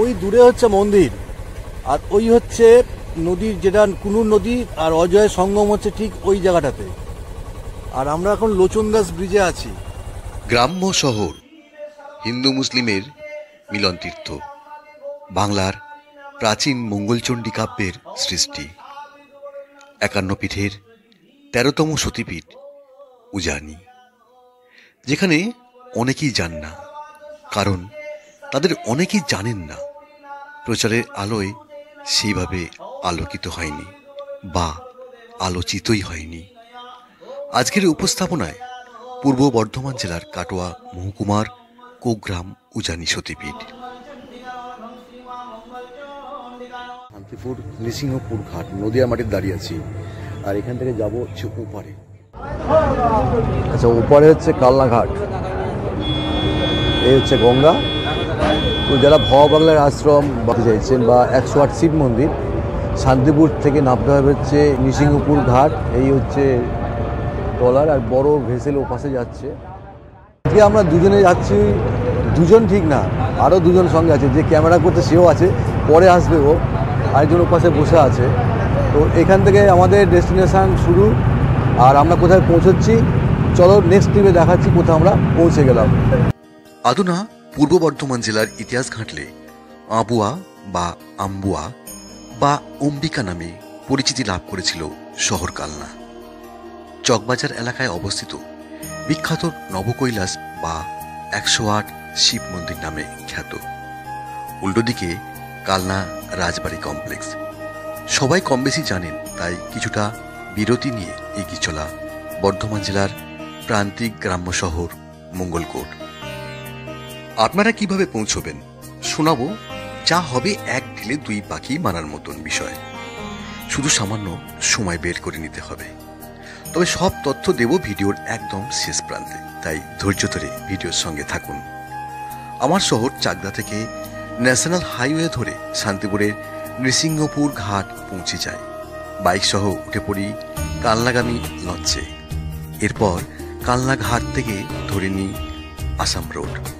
ওই দূরে হচ্ছে মন্দির, আর ওই হচ্ছে নদীর যেটা কুনুর নদী আর অজয় সঙ্গম হচ্ছে ঠিক ওই জায়গাটাতে। আর আমরা এখন লোচনদাস ব্রিজে আছি। গ্রাম্য শহর, হিন্দু মুসলিমের মিলন তীর্থ, বাংলার প্রাচীন মঙ্গলচণ্ডী কাব্যের সৃষ্টি। একান্ন পীঠের তেরোতম সতীপীঠ, উজানি। যেখানে অনেকেই যান না, কারণ তাদের অনেকেই জানেন না। প্রচারের আলোয় সেইভাবে আলোকিত হয়নি বা আলোচিতই হয়নি। আজকের উপস্থাপনায় পূর্ব বর্ধমান জেলার কাটোয়া মহকুমার কোগ্রাম উজানি সতীপীঠ। শান্তিপুর, নৃসিংহপুর ঘাট, নদিয়া মাটির দাঁড়িয়ে আছি। আর এখান থেকে যাব হচ্ছে ওপারে। আচ্ছা ওপারে হচ্ছে কালনা ঘাট। এই হচ্ছে গঙ্গা। যারা ভবা বাংলার আশ্রম বাঁধতে চাইছেন বা একশো আট শিব মন্দির, শান্তিপুর থেকে নামতে হবে হচ্ছে নৃসিংহপুর ঘাট, এই হচ্ছে ট্রলার আর বড় ভেসেল ও পাশে যাচ্ছে। আজকে আমরা দুজনে যাচ্ছি, দুজন ঠিক না আরও দুজন সঙ্গে আছে, যে ক্যামেরা করতে সেও আছে, পরে আসবে ও, আরেকজন ওর পাশে বসে আছে। তো এখান থেকে আমাদের ডেস্টিনেশান শুরু, আর আমরা কোথায় পৌঁছচ্ছি, চলো নেক্সট ট্রিপে দেখাচ্ছি কোথাও আমরা পৌঁছে গেলাম। আদুনা পূর্ব বর্ধমান জেলার ইতিহাস ঘাঁটলে আবুয়া বা আম্বুয়া বা অম্বিকা নামে পরিচিতি লাভ করেছিল শহর কালনা। চকবাজার এলাকায় অবস্থিত বিখ্যাত নবকৈলাস বা একশো আট শিব মন্দির নামে খ্যাত। উল্টোদিকে কালনা রাজবাড়ি কমপ্লেক্স। সবাই কম বেশি জানেন, তাই কিছুটা বিরতি নিয়ে এগিয়ে চলা বর্ধমান জেলার প্রান্তিক গ্রাম্য শহর মঙ্গলকোট। আপনারা কীভাবে পৌঁছবেন? শোনাবো, যা হবে এক ঢিলে দুই পাখি মানার মতন বিষয়। শুধু সামান্য সময় বের করে নিতে হবে। তবে সব তথ্য দেব ভিডিওর একদম শেষ প্রান্তে। তাই ধৈর্য ধরে ভিডিওর সঙ্গে থাকুন। আমার শহর চাকদা থেকে ন্যাশনাল হাইওয়ে ধরে শান্তিপুরের নৃসিংহপুর ঘাট পৌঁছে যায়। বাইক সহ উঠে পড়ি কালনাগামী লঞ্চে। এরপর কালনা ঘাট থেকে ধরে নিই আসাম রোড।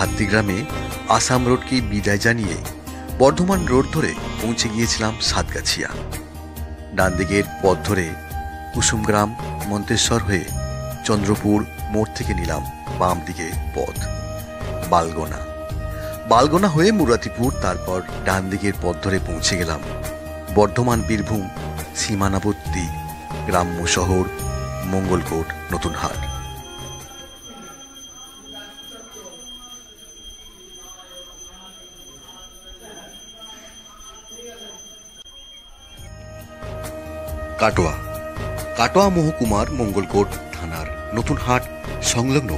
ধাত্রিগ্রামে আসাম রোডকে বিদায় জানিয়ে বর্ধমান রোড ধরে পৌঁছে গিয়েছিলাম সাতগাছিয়া। ডান দিকের পথ ধরে কুসুমগ্রাম, মন্তেশ্বর হয়ে চন্দ্রপুর মোড় থেকে নিলাম বাম দিকে পথ, বালগোনা। বালগোনা হয়ে মুরাতিপুর তারপর ডান দিকের পথ ধরে পৌঁছে গেলাম বর্ধমান, বীরভূম, সীমানাবর্তী গ্রাম্য শহর, মঙ্গলকোট নতুন কাটোয়া। কাটোয়া মহকুমার মঙ্গলকোট থানার নতুন হাট, সংলগ্ন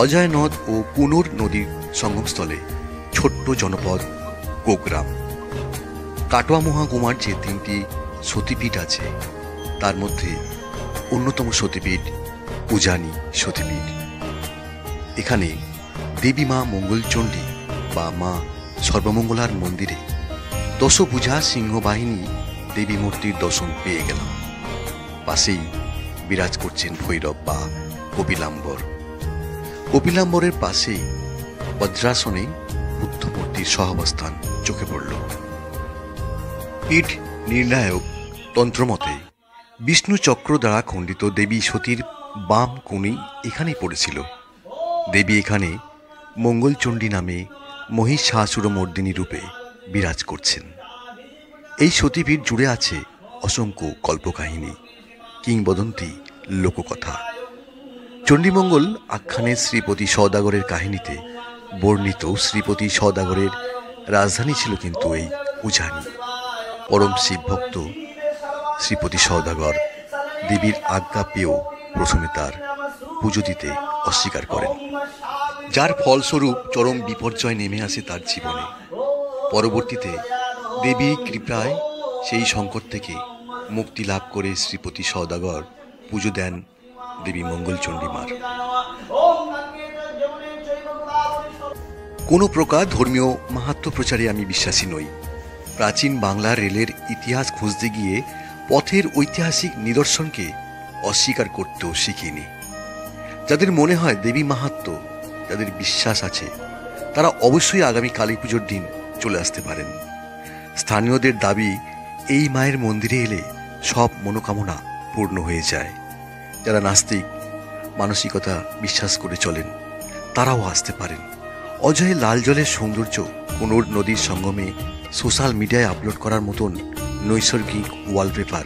অজয় নদ ও কুনুর নদীর সঙ্গমস্থলে ছোট্ট জনপদ কোগ্রাম কাটোয়া মহকুমার যে তিনটি সতীপীঠ আছে, তার মধ্যে অন্যতম সতীপীঠ উজানি সতীপীঠ। এখানে দেবী মা মঙ্গলচণ্ডী বা মা সর্বমঙ্গলার মন্দিরে দশভুজা সিংহবাহিনী দেবী মূর্তির দর্শন পেয়ে গেলাম। পাশেই বিরাজ করছেন ভৈরব বা কপিলাম্বর। কপিলাম্বরের পাশেই বজ্রাসনে বুদ্ধ মূর্তির সহাবস্থান চোখে পড়ল। পীঠ নির্ণায়ক তন্ত্রমতে বিষ্ণু চক্র দ্বারা খণ্ডিত দেবী সতীর বাম কোণেই এখানেই পড়েছিল। দেবী এখানে মঙ্গলচণ্ডী নামে মহিষাসুরমর্দিনী রূপে বিরাজ করছেন। এই সতীপীঠ জুড়ে আছে অসংখ্য কল্পকাহিনী, কিংবদন্তি লোককথা। চণ্ডীমঙ্গল আখ্যানের শ্রীপতি সদাগরের কাহিনীতে বর্ণিত শ্রীপতি সদাগরের রাজধানী ছিল কিন্তু এই উজানি। পরম শিবভক্ত শ্রীপতি সদাগর দেবীর আজ্ঞা পেয়েও প্রথমে তার পুজো দিতে অস্বীকার করেন। যার ফলস্বরূপ চরম বিপর্যয় নেমে আসে তার জীবনে। পরবর্তীতে দেবী কৃপায় সেই সংকট থেকে মুক্তি লাভ করে শ্রীপতি সদাগর পুজো দেন দেবী মঙ্গলচণ্ডী মার কোনো প্রকার ধর্মীয় মাহাত্ম প্রচারে আমি বিশ্বাসী নই। প্রাচীন বাংলা রেলের ইতিহাস খুঁজতে গিয়ে পথের ঐতিহাসিক নিদর্শনকে অস্বীকার করতেও শিখিনি। যাদের মনে হয় দেবী মাহাত্ম, যাদের বিশ্বাস আছে, তারা অবশ্যই আগামী কালী পুজোর দিন চলে আসতে পারেন। স্থানীয়দের দাবি, এই মায়ের মন্দিরে এলে সব মনোকামনা পূর্ণ হয়ে যায়। যারা নাস্তিক, মানসিকতা বিশ্বাস করে চলেন, তারাও আসতে পারেন। অজয় লাল জলের সৌন্দর্য কোনোর নদীর সঙ্গমে সোশ্যাল মিডিয়ায় আপলোড করার মতন নৈসর্গিক ওয়ালপেপার।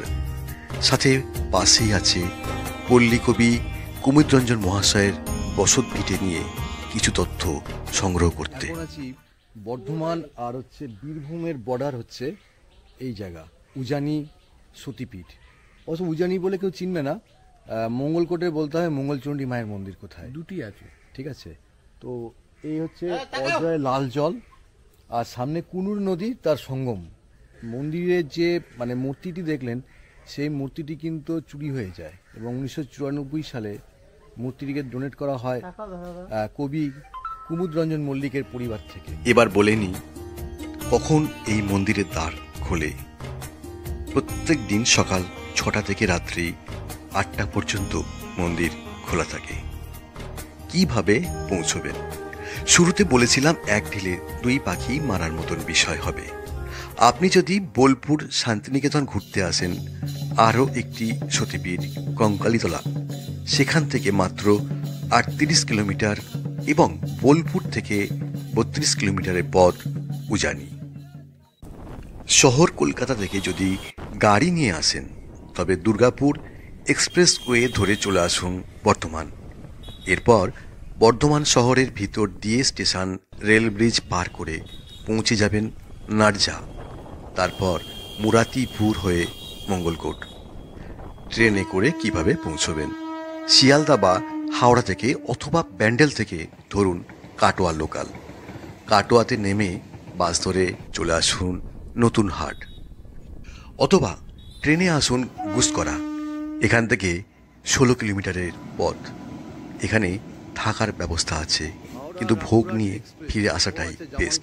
সাথে পাশেই আছে পল্লী কবি মহাশয়ের বসত ভিটে নিয়ে কিছু তথ্য সংগ্রহ করতে। বর্ধমান আর হচ্ছে বীরভূমের বর্ডার হচ্ছে এই জায়গা উজানি সতীপীঠ। অবশ্য উজানি বলে কেউ চিনবে না। মঙ্গলকোটে বলতে হয় মঙ্গলচণ্ডী মায়ের মন্দির কোথায়। দুটি আছে। ঠিক আছে? তো এই হচ্ছে অজয় লাল জল আর সামনে কুনুর নদী তার সঙ্গম। মন্দিরের যে মানে মূর্তিটি দেখলেন সেই মূর্তিটি কিন্তু চুরি হয়ে যায়। এবং উনিশশো চুরানব্বই সালে মূর্তিটিকে ডোনেট করা হয় আহ, কবি কুমুদরঞ্জন মল্লিকের পরিবার থেকে। এবার বলেনি কখন এই মন্দিরের দ্বার খোলে? প্রত্যেক দিন সকাল ছটা থেকে রাত্রি আটটা পর্যন্ত মন্দির খোলা থাকে। কীভাবে পৌঁছবেন? শুরুতে বলেছিলাম এক ঢিলে দুই পাখি মারার মতন বিষয় হবে। আপনি যদি বোলপুর শান্তিনিকেতন ঘুরতে আসেন, আরও একটি সতীপীঠ, কঙ্কালীতলা, সেখান থেকে মাত্র আটত্রিশ কিলোমিটার এবং বোলপুর থেকে বত্রিশ কিলোমিটারের পথ উজানি। শহর কলকাতা থেকে যদি গাড়ি নিয়ে আসেন, তবে দুর্গাপুর এক্সপ্রেসওয়ে ধরে চলে আসুন বর্ধমান। এরপর বর্ধমান শহরের ভিতর দিয়ে স্টেশন রেল ব্রিজ পার করে পৌঁছে যাবেন নারজা, তারপর মুরাতিপুর হয়ে মঙ্গলকোট। ট্রেনে করে কীভাবে পৌঁছবেন? শিয়ালদা বা হাওড়া থেকে অথবা ব্যান্ডেল থেকে ধরুন কাটোয়া লোকাল। কাটোয়াতে নেমে বাস ধরে চলে আসুন নতুন হাট। অথবা ট্রেনে আসুন গুসকরা। এখান থেকে ষোলো কিলোমিটারের পথ। এখানে থাকার ব্যবস্থা আছে, কিন্তু ভোগ নিয়ে ফিরে আসাটাই বেস্ট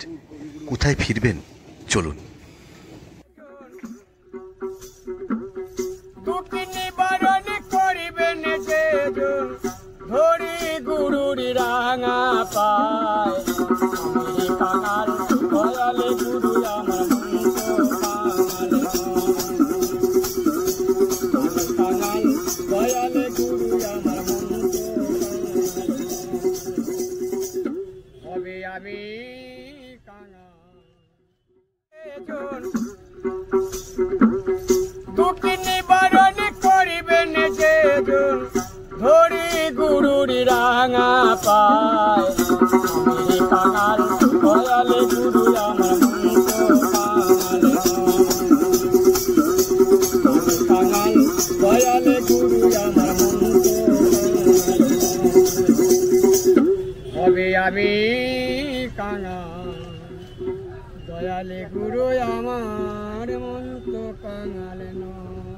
কোথায় ফিরবেন? চলুন। গুরুর রাঙা পায়। কাঙাল দয়ালে গুরু দয়ালে গুরু আমার হবে আমি কাঙাল দয়ালে গুরু আমার মন্ত কাঙাল নয়।